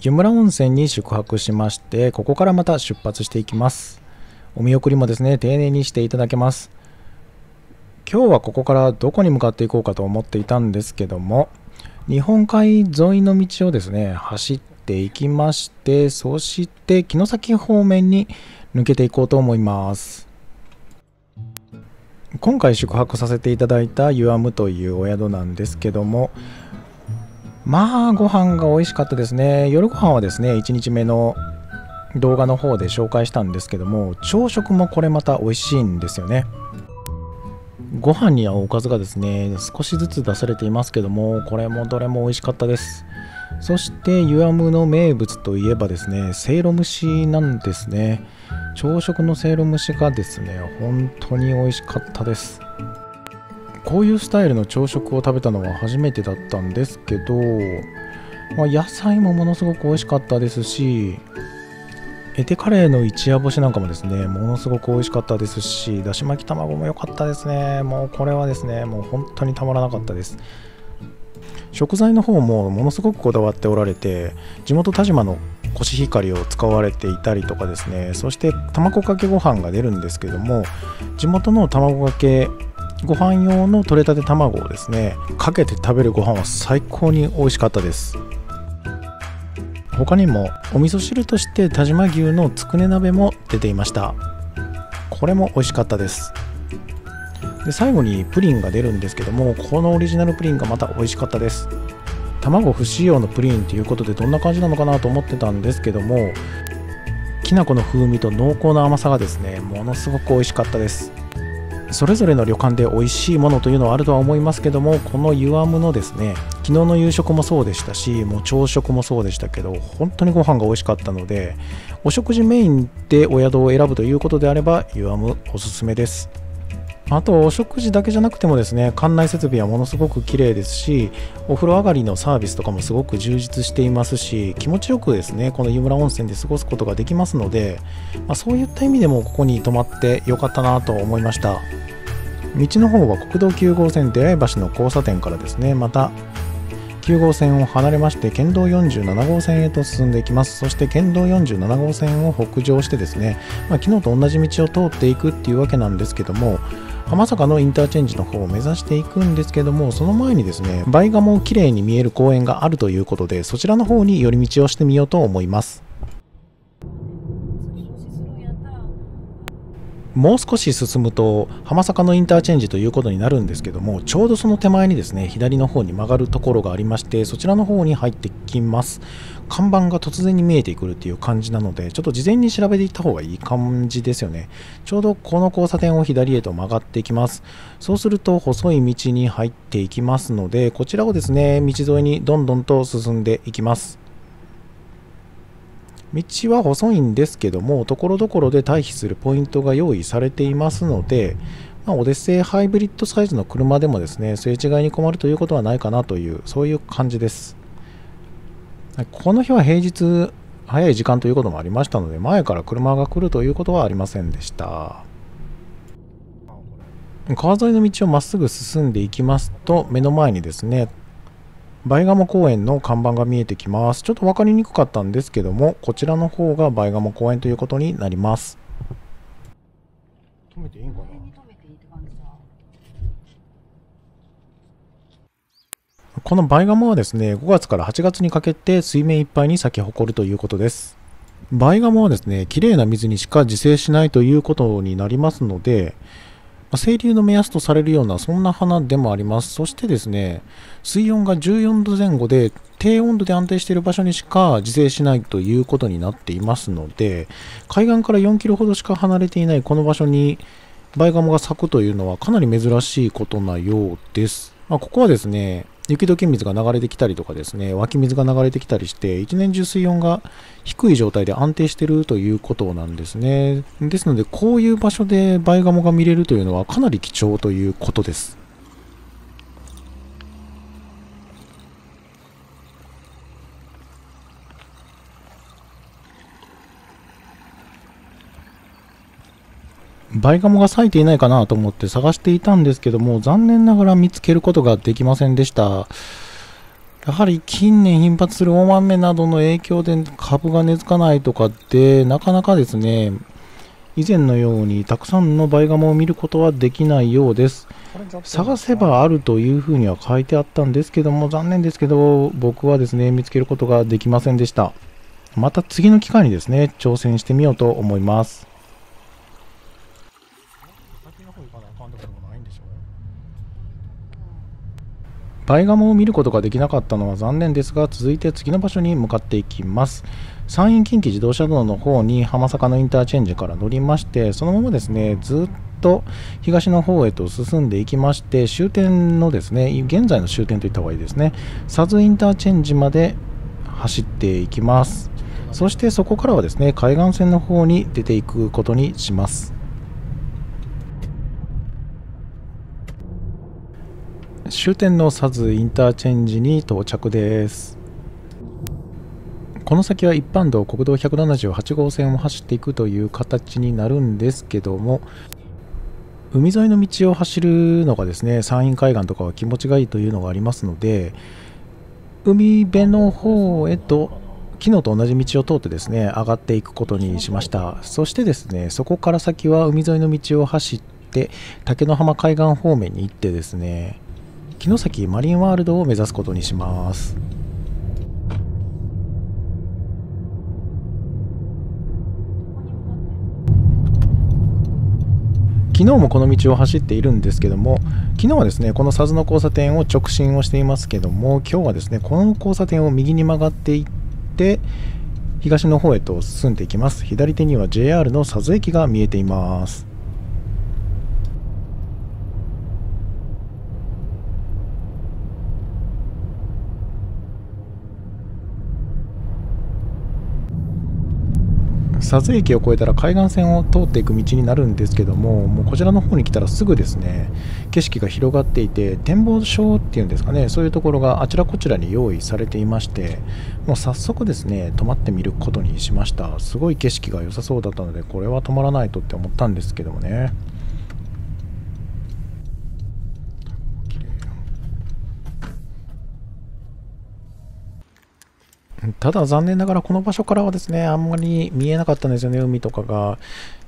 湯村温泉に宿泊しましてここからまた出発していきます。お見送りもですね丁寧にしていただけます。今日はここからどこに向かっていこうかと思っていたんですけども日本海沿いの道をですね走っていきましてそして城崎方面に抜けていこうと思います。今回宿泊させていただいたユアムというお宿なんですけどもまあご飯が美味しかったですね。夜ご飯はですね1日目の動画の方で紹介したんですけども朝食もこれまた美味しいんですよね。ご飯に合うおかずがですね少しずつ出されていますけどもこれもどれも美味しかったです。そしてユアムの名物といえばですねせいろ蒸しなんですね。朝食のせいろ蒸しがですね本当に美味しかったです。こういうスタイルの朝食を食べたのは初めてだったんですけど、まあ、野菜もものすごく美味しかったですしエテカレーの一夜干しなんかもですねものすごく美味しかったですしだし巻き卵も良かったですね。もうこれはですねもう本当にたまらなかったです。食材の方もものすごくこだわっておられて地元田島のコシヒカリを使われていたりとかですねそして卵かけご飯が出るんですけども地元の卵かけご飯用の取れたて卵をですねかけて食べるご飯は最高に美味しかったです。他にもお味噌汁として田島牛のつくね鍋も出ていました。これも美味しかったです。で最後にプリンが出るんですけどもこのオリジナルプリンがまた美味しかったです。卵不使用のプリンということでどんな感じなのかなと思ってたんですけどもきな粉の風味と濃厚な甘さがですねものすごく美味しかったです。それぞれの旅館で美味しいものというのはあるとは思いますけどもこのユアムのですね昨日の夕食もそうでしたしもう朝食もそうでしたけど本当にご飯が美味しかったのでお食事メインでお宿を選ぶということであればユアムおすすめです。あとお食事だけじゃなくてもですね館内設備はものすごく綺麗ですしお風呂上がりのサービスとかもすごく充実していますし気持ちよくですねこの湯村温泉で過ごすことができますので、まあ、そういった意味でもここに泊まってよかったなと思いました。道の方は国道9号線出会い橋の交差点からですね。また9号線を離れまして県道47号線へと進んでいきます。そして県道47号線を北上してですね、まあ、昨日と同じ道を通っていくっていうわけなんですけども浜坂のインターチェンジの方を目指していくんですけどもその前にですね梅賀も綺麗に見える公園があるということでそちらの方に寄り道をしてみようと思います。もう少し進むと浜坂のインターチェンジということになるんですけどもちょうどその手前にですね左の方に曲がるところがありましてそちらの方に入ってきます。看板が突然に見えてくるっていう感じなのでちょっと事前に調べていった方がいい感じですよね。ちょうどこの交差点を左へと曲がっていきます。そうすると細い道に入っていきますのでこちらをですね道沿いにどんどんと進んでいきます。道は細いんですけどもところどころで退避するポイントが用意されていますので、まあ、オデッセイハイブリッドサイズの車でもですねすれ違いに困るということはないかなというそういう感じです。この日は平日早い時間ということもありましたので前から車が来るということはありませんでした。川沿いの道をまっすぐ進んでいきますと目の前にですね梅賀公園の看板が見えてきます。ちょっと分かりにくかったんですけども、こちらの方が梅賀公園ということになります。止めていいんかな？この梅賀はですね、5月から8月にかけて水面いっぱいに咲き誇るということです。梅賀はですね、綺麗な水にしか自生しないということになりますので、清流の目安とされるようなそんな花でもあります。そしてですね、水温が14度前後で低温度で安定している場所にしか自生しないということになっていますので、海岸から4キロほどしか離れていないこの場所にバイガモが咲くというのはかなり珍しいことなようです。まあ、ここはですね、雪解け水が流れてきたりとかですね、湧き水が流れてきたりして、一年中水温が低い状態で安定しているということなんですね。ですので、こういう場所でバイガモが見れるというのはかなり貴重ということです。バイガモが咲いていないかなと思って探していたんですけども残念ながら見つけることができませんでした。やはり近年頻発する大雨などの影響で株が根付かないとかってなかなかですね以前のようにたくさんの倍ガモを見ることはできないようです。探せばあるというふうには書いてあったんですけども残念ですけど僕はですね見つけることができませんでした。また次の機会にですね挑戦してみようと思います。バイガモを見ることができなかったのは残念ですが続いて次の場所に向かっていきます。山陰近畿自動車道の方に浜坂のインターチェンジから乗りましてそのままですねずっと東の方へと進んでいきまして終点のですね現在の終点といった方がいいですね。佐津インターチェンジまで走っていきます。そしてそこからはですね海岸線の方に出ていくことにします。終点の佐津インターチェンジに到着です。この先は一般道国道178号線を走っていくという形になるんですけども海沿いの道を走るのがですね山陰海岸とかは気持ちがいいというのがありますので海辺の方へと昨日と同じ道を通ってですね上がっていくことにしました。そしてですねそこから先は海沿いの道を走って竹の浜海岸方面に行ってですね城崎マリンワールドを目指すことにします。昨日もこの道を走っているんですけども昨日はですねこの佐津の交差点を直進をしていますけども今日はですねこの交差点を右に曲がっていって東の方へと進んでいきます。左手には JR の佐津駅が見えています。佐津駅を越えたら海岸線を通っていく道になるんですけどももうこちらの方に来たらすぐですね景色が広がっていて展望所っていうんですかねそういうところがあちらこちらに用意されていましてもう早速ですね泊まってみることにしました。すごい景色が良さそうだったのでこれは泊まらないとって思ったんですけどもね。ただ残念ながらこの場所からはですねあんまり見えなかったんですよね海とかが。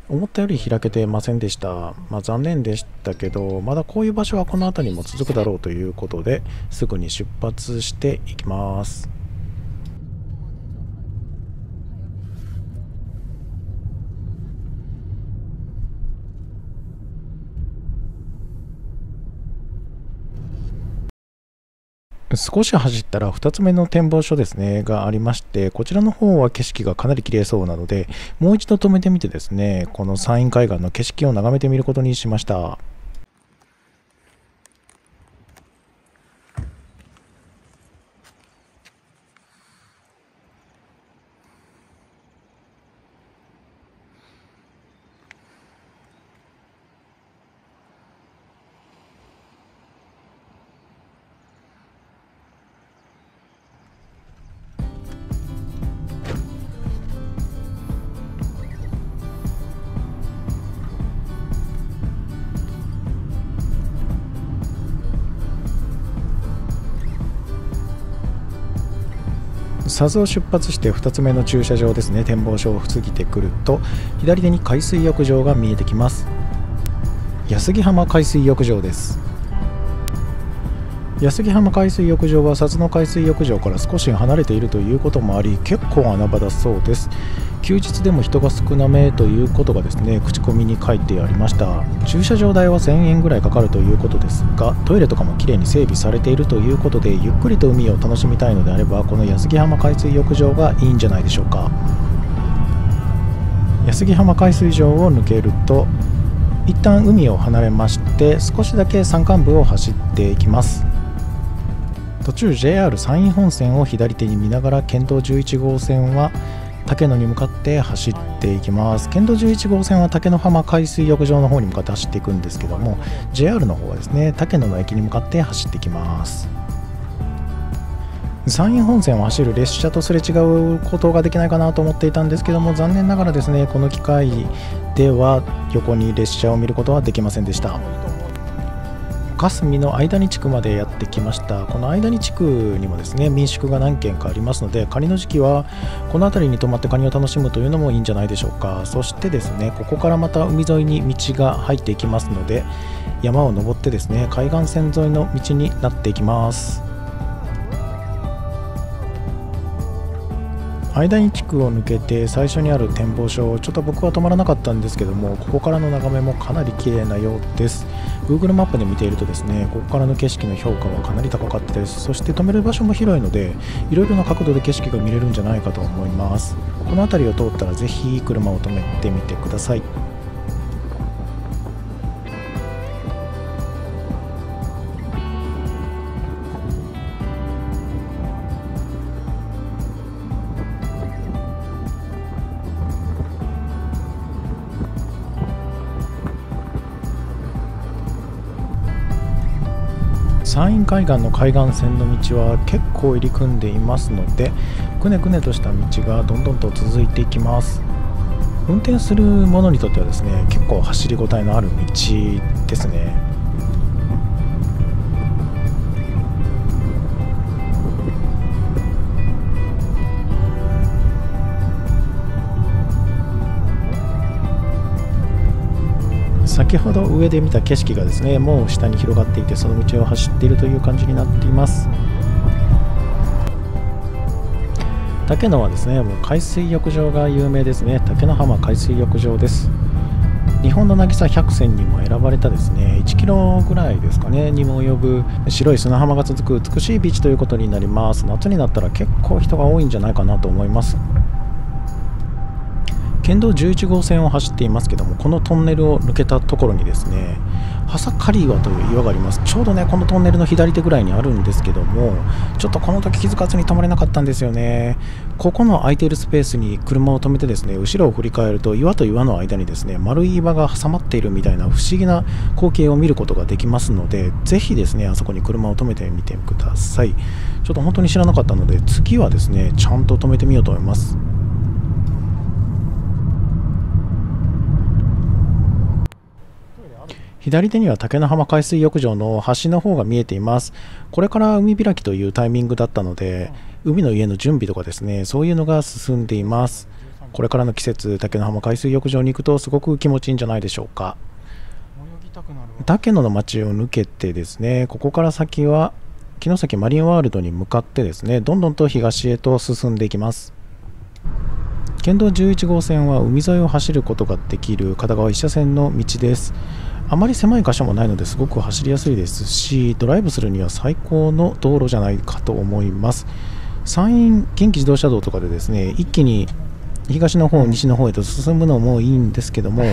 思ったより開けてませんでした、まあ、残念でしたけどまだこういう場所はこの辺りも続くだろうということですぐに出発していきます。少し走ったら2つ目の展望所ですねがありましてこちらの方は景色がかなり綺麗そうなのでもう一度止めてみてですねこの山陰海岸の景色を眺めてみることにしました。佐津を出発して2つ目の駐車場ですね。展望所を過ぎてくると左手に海水浴場が見えてきます。安来浜海水浴場です。安来浜海水浴場は薩津の海水浴場から少し離れているということもあり結構穴場だそうです。休日でも人が少なめということがですね口コミに書いてありました。駐車場代は1000円ぐらいかかるということですがトイレとかもきれいに整備されているということでゆっくりと海を楽しみたいのであればこの安来浜海水浴場がいいんじゃないでしょうか。安来浜海水場を抜けると一旦海を離れまして少しだけ山間部を走っていきます。途中 JR 山陰本線を左手に見ながら県道11号線は竹野に向かって走っていきます。県道11号線は竹野浜海水浴場の方に向かって走っていくんですけども JR の方はですね竹野の駅に向かって走っていきます。山陰本線を走る列車とすれ違うことができないかなと思っていたんですけども残念ながらですねこの機会では横に列車を見ることはできませんでした。霞の間に地区までやってきました。この間に地区にもですね民宿が何軒かありますのでカニの時期はこの辺りに泊まってカニを楽しむというのもいいんじゃないでしょうか。そしてですねここからまた海沿いに道が入っていきますので山を登ってですね海岸線沿いの道になっていきます。間に地区を抜けて最初にある展望所ちょっと僕は止まらなかったんですけどもここからの眺めもかなり綺麗なようです。Google マップで見ているとですねここからの景色の評価はかなり高かったです。そして止める場所も広いのでいろいろな角度で景色が見れるんじゃないかと思います。この辺りを通ったらぜひ車を止めてみてください。山陰海岸の海岸線の道は結構入り組んでいますのでくねくねとした道がどんどんと続いていきます。運転する者にとってはですね結構走りごたえのある道ですね。先ほど上で見た景色がですねもう下に広がっていてその道を走っているという感じになっています。竹野はですねもう海水浴場が有名ですね。竹野浜海水浴場です。日本の渚100選にも選ばれたですね1キロぐらいですかねにも及ぶ白い砂浜が続く美しいビーチということになります。夏になったら結構人が多いんじゃないかなと思います。県道11号線を走っていますけどもこのトンネルを抜けたところにですねハカリ岩という岩があります。ちょうどねこのトンネルの左手ぐらいにあるんですけどもちょっとこの時気づかずに止まれなかったんですよね。ここの空いているスペースに車を止めてですね後ろを振り返ると岩と岩の間にですね丸い岩が挟まっているみたいな不思議な光景を見ることができますのでぜひですねあそこに車を止めてみてください。ちょっと本当に知らなかったので次はですねちゃんと止めてみようと思います。左手には竹の浜海水浴場の橋の方が見えています。これから海開きというタイミングだったので、海の家の準備とかですね、そういうのが進んでいます。これからの季節、竹の浜海水浴場に行くとすごく気持ちいいんじゃないでしょうか。竹野の町を抜けてですね、ここから先は城崎マリンワールドに向かってですね、どんどんと東へと進んでいきます。県道11号線は海沿いを走ることができる片側1車線の道です。あまり狭い箇所もないのですごく走りやすいですしドライブするには最高の道路じゃないかと思います。山陰近畿自動車道とかでですね一気に東の方西の方へと進むのもいいんですけども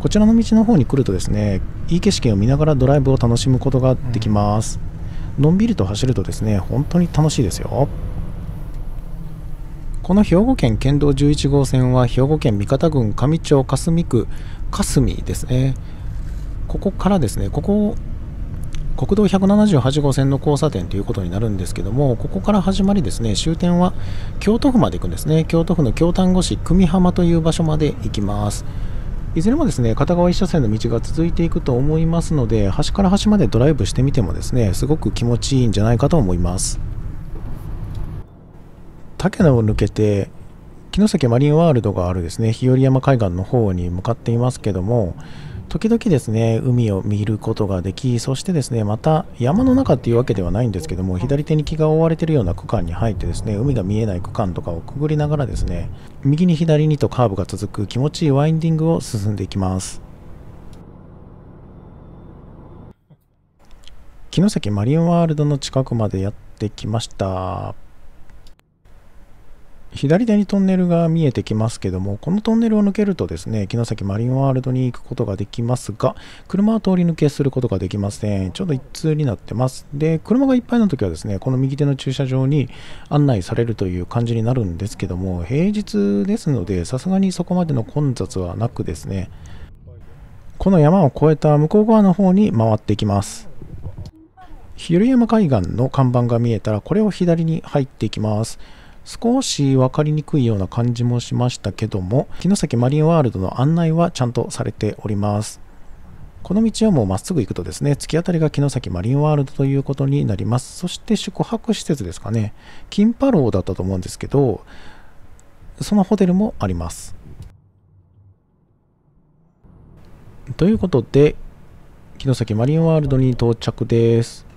こちらの道の方に来るとですねいい景色を見ながらドライブを楽しむことができます。のんびりと走るとですね本当に楽しいですよ。この兵庫県県道11号線は兵庫県三方郡上町霞区霞ですね。ここからですね、ここ、国道178号線の交差点ということになるんですけども、ここから始まりですね、終点は京都府まで行くんですね。京都府の京丹後市久美浜という場所まで行きます。いずれもですね、片側1車線の道が続いていくと思いますので、端から端までドライブしてみてもですね、すごく気持ちいいんじゃないかと思います。竹野を抜けて、城崎マリンワールドがあるですね、日和山海岸の方に向かっていますけども、時々ですね海を見ることができそしてですねまた山の中っていうわけではないんですけども左手に木が覆われているような区間に入ってですね海が見えない区間とかをくぐりながらですね右に左にとカーブが続く気持ちいいワインディングを進んでいきます。城崎マリンワールドの近くまでやってきました。左手にトンネルが見えてきますけども、このトンネルを抜けるとですね、城崎マリンワールドに行くことができますが、車は通り抜けすることができません。ちょうど一通になってます。で、車がいっぱいの時はですね、この右手の駐車場に案内されるという感じになるんですけども、平日ですので、さすがにそこまでの混雑はなくですね、この山を越えた向こう側の方に回っていきます。日和山海岸の看板が見えたら、これを左に入っていきます。少し分かりにくいような感じもしましたけども城崎マリンワールドの案内はちゃんとされておりますこの道をもうまっすぐ行くとですね、突き当たりが城崎マリンワールドということになります。そして宿泊施設ですかね、金パローだったと思うんですけど、そのホテルもあります。ということで、城崎マリンワールドに到着です。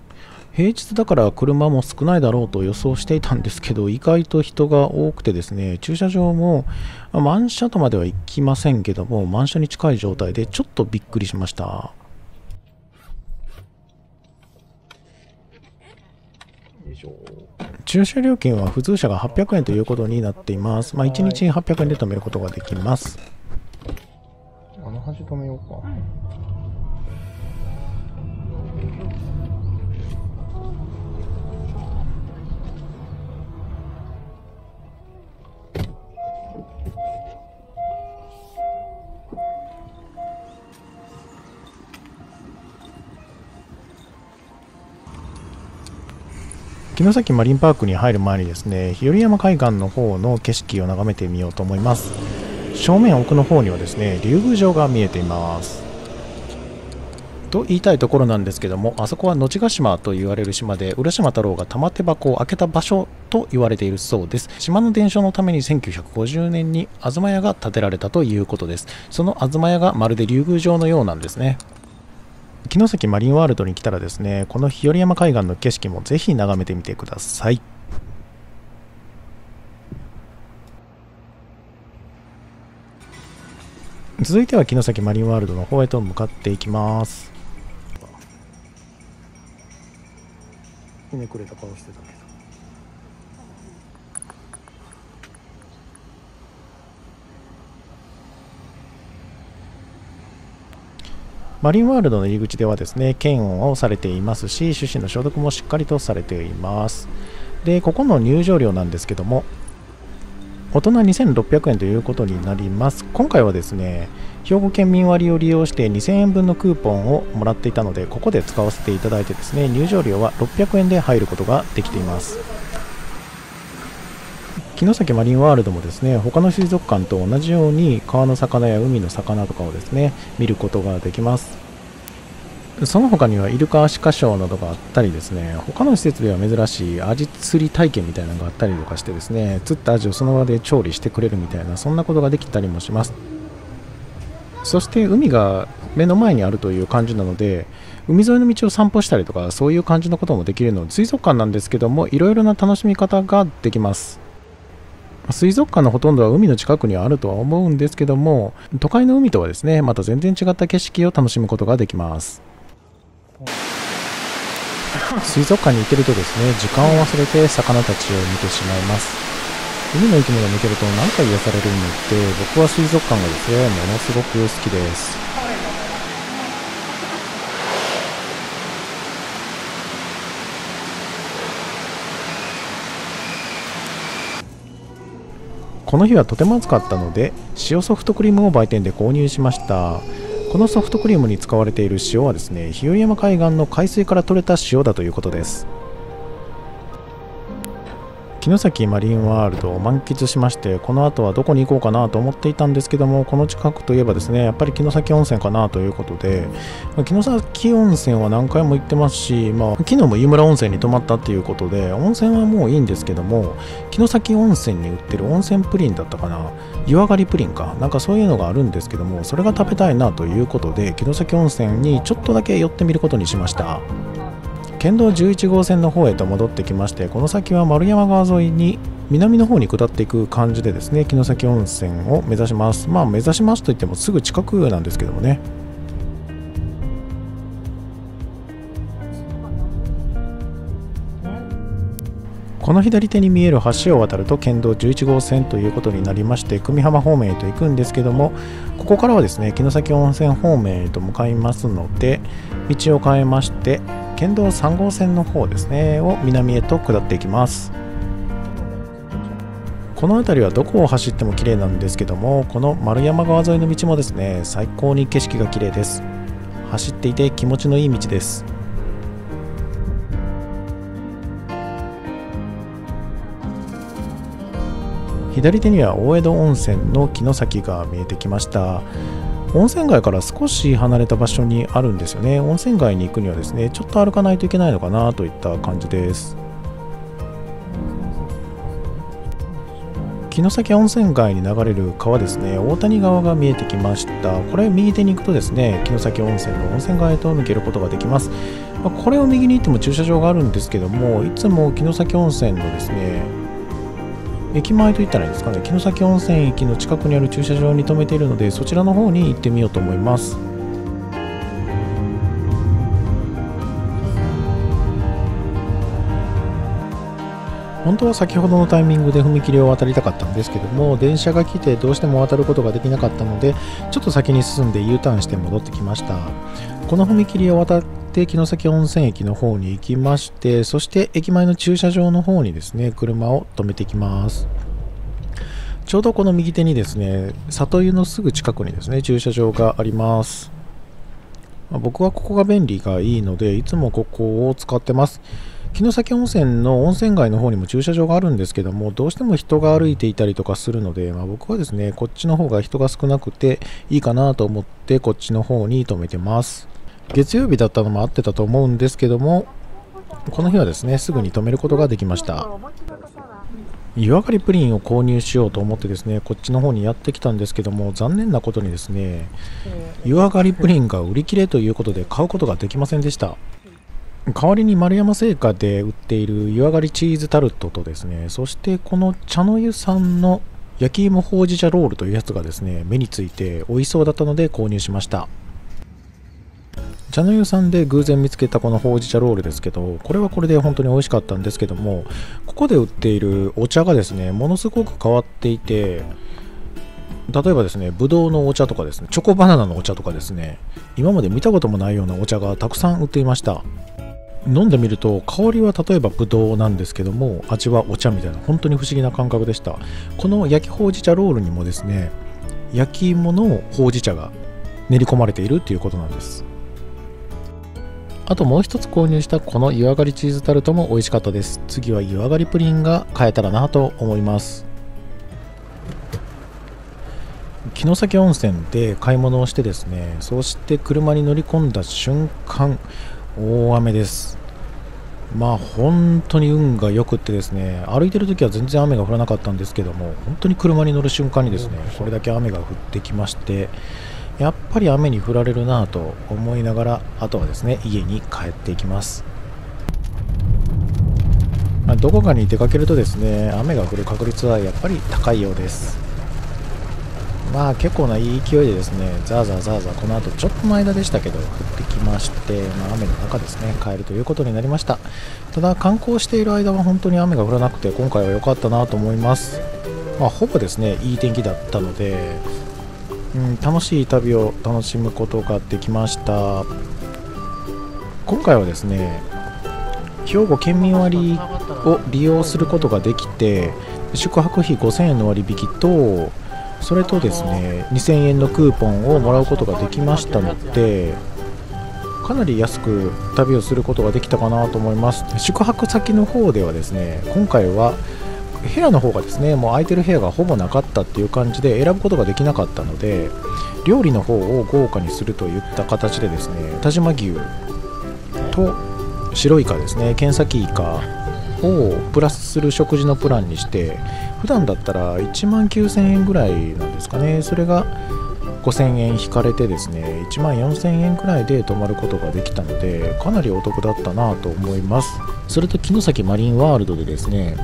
平日だから車も少ないだろうと予想していたんですけど、意外と人が多くてですね、駐車場も満車とまでは行きませんけども、満車に近い状態でちょっとびっくりしました。駐車料金は普通車が800円ということになっています。まあ、1日800円で止めることができます。あの端止めようか。城崎マリンパークに入る前にですね日和山海岸の方の景色を眺めてみようと思います。正面奥の方にはですね竜宮城が見えています。と言いたいところなんですけどもあそこは野地ヶ島と言われる島で浦島太郎が玉手箱を開けた場所と言われているそうです。島の伝承のために1950年に東屋が建てられたということです。その東屋がまるで竜宮城のようなんですね。城崎マリンワールドに来たらですねこの日和山海岸の景色もぜひ眺めてみてください。続いては城崎マリンワールドの方へと向かっていきます。ひねくれた顔してたね。マリンワールドの入り口ではですね、検温をされていますし、手指の消毒もしっかりとされています。で、ここの入場料なんですけども、大人2600円ということになります。今回はですね、兵庫県民割を利用して2000円分のクーポンをもらっていたので、ここで使わせていただいてですね、入場料は600円で入ることができています。城崎マリンワールドもですね他の水族館と同じように川の魚や海の魚とかをですね見ることができます。その他にはイルカアシカショーなどがあったりですね他の施設では珍しいアジ釣り体験みたいなのがあったりとかしてですね釣ったアジをその場で調理してくれるみたいなそんなことができたりもします。そして海が目の前にあるという感じなので海沿いの道を散歩したりとかそういう感じのこともできるので水族館なんですけどもいろいろな楽しみ方ができます。水族館のほとんどは海の近くにあるとは思うんですけども都会の海とはですねまた全然違った景色を楽しむことができます。水族館に行ってるとですね時間を忘れて魚たちを見てしまいます。海の生き物を見てると何回癒されるんで僕は水族館がですねものすごく好きです。この日はとても暑かったので塩ソフトクリームを売店で購入しました。このソフトクリームに使われている塩はですね日和山海岸の海水から取れた塩だということです。城崎マリンワールドを満喫しましてこの後はどこに行こうかなと思っていたんですけどもこの近くといえばですねやっぱり城崎温泉かなということで城崎温泉は何回も行ってますし、まあ、昨日も湯村温泉に泊まったっていうことで温泉はもういいんですけども城崎温泉に売ってる温泉プリンだったかな湯上がりプリンかなんかそういうのがあるんですけどもそれが食べたいなということで城崎温泉にちょっとだけ寄ってみることにしました。県道11号線の方へと戻ってきましてこの先は丸山川沿いに南の方に下っていく感じでですね城崎温泉を目指します。まあ目指しますといってもすぐ近くなんですけどもね。この左手に見える橋を渡ると県道11号線ということになりまして久美浜方面へと行くんですけどもここからはですね城崎温泉方面へと向かいますので道を変えまして県道3号線の方ですねを南へと下っていきます。この辺りはどこを走っても綺麗なんですけどもこの丸山川沿いの道もですね最高に景色が綺麗です。走っていて気持ちのいい道です。左手には大江戸温泉の城崎が見えてきました。温泉街から少し離れた場所にあるんですよね。温泉街に行くにはですねちょっと歩かないといけないのかなといった感じです。城崎温泉街に流れる川ですね大谷川が見えてきました。これ右手に行くとですね城崎温泉の温泉街へと抜けることができます。これを右に行っても駐車場があるんですけどもいつも城崎温泉のですね駅前といったらいいですかね。城崎温泉駅の近くにある駐車場に停めているのでそちらの方に行ってみようと思います。本当は先ほどのタイミングで踏切を渡りたかったんですけども電車が来てどうしても渡ることができなかったのでちょっと先に進んで U ターンして戻ってきました。この踏切を渡って城崎温泉駅の方に行きましてそして駅前の駐車場の方にですね車を止めてきます。ちょうどこの右手にですね里湯のすぐ近くにですね駐車場があります。僕はここが便利がいいのでいつもここを使ってます。城崎温泉の温泉街の方にも駐車場があるんですけどもどうしても人が歩いていたりとかするので、まあ、僕はですねこっちの方が人が少なくていいかなと思ってこっちの方に止めてます。月曜日だったのもあってたと思うんですけどもこの日はですねすぐに止めることができました。湯上がりプリンを購入しようと思ってですねこっちの方にやってきたんですけども残念なことにですね湯上がりプリンが売り切れということで買うことができませんでした。代わりに丸山製菓で売っている湯上がりチーズタルトとですねそしてこの茶の湯さんの焼き芋ほうじ茶ロールというやつがですね目について美味しそうだったので購入しました。茶の湯さんで偶然見つけたこのほうじ茶ロールですけどこれはこれで本当に美味しかったんですけどもここで売っているお茶がですねものすごく変わっていて例えばですねぶどうのお茶とかですねチョコバナナのお茶とかですね今まで見たこともないようなお茶がたくさん売っていました。飲んでみると香りは例えばブドウなんですけども味はお茶みたいな本当に不思議な感覚でした。この焼きほうじ茶ロールにもですね焼き芋のほうじ茶が練り込まれているということなんです。あともう一つ購入したこの湯上がりチーズタルトも美味しかったです。次は湯上がりプリンが買えたらなと思います。城崎温泉で買い物をしてですねそして車に乗り込んだ瞬間大雨です。まあ本当に運が良くってですね歩いてる時は全然雨が降らなかったんですけども本当に車に乗る瞬間にですねこれだけ雨が降ってきましてやっぱり雨に降られるなぁと思いながらあとはですね家に帰っていきます、どこかに出かけるとですね雨が降る確率はやっぱり高いようです。まあ結構ないい勢いでですねザーザーザーザーこの後ちょっとの間でしたけど降ってきまして、まあ、雨の中ですね帰るということになりました。ただ観光している間は本当に雨が降らなくて今回は良かったなと思います。まあ、ほぼですねいい天気だったので、うん、楽しい旅を楽しむことができました。今回はですね兵庫県民割を利用することができて宿泊費5000円の割引とそれとですね2000円のクーポンをもらうことができましたのでかなり安く旅をすることができたかなと思います。宿泊先の方ではですね今回は部屋の方がですねもう空いてる部屋がほぼなかったっていう感じで選ぶことができなかったので料理の方を豪華にするといった形でですね田島牛と白イカですね剣先イカをプラスする食事のプランにして普段だったら1万9000円ぐらいなんですかねそれが5000円引かれてですね1万4000円くらいで泊まることができたのでかなりお得だったなと思います。それと城崎マリンワールドでですね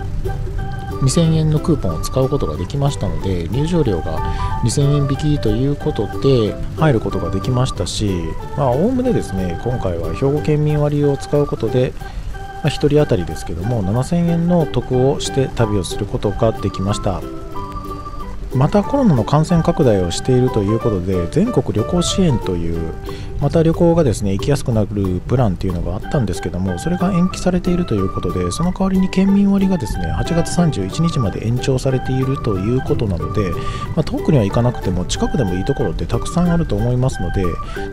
2000円のクーポンを使うことができましたので入場料が2000円引きということで入ることができましたしまあおおむねですね今回は兵庫県民割を使うことでまあ、1人当たりですけども7000円の得をして旅をすることができました。またコロナの感染拡大をしているということで全国旅行支援というまた旅行がですね行きやすくなるプランっていうのがあったんですけどもそれが延期されているということでその代わりに県民割がですね8月31日まで延長されているということなので、まあ、遠くには行かなくても近くでもいいところってたくさんあると思いますので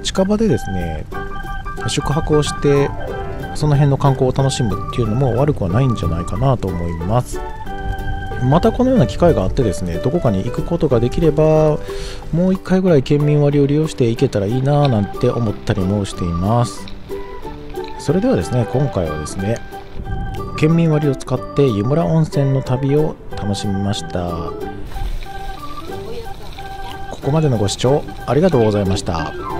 近場でですね宿泊をしてその辺の観光を楽しむっていうのも悪くはないんじゃないかなと思います。またこのような機会があってですねどこかに行くことができればもう1回ぐらい県民割を利用していけたらいいななんて思ったりもしていますそれではですね今回はですね県民割を使って湯村温泉の旅を楽しみましたここまでのご視聴ありがとうございました。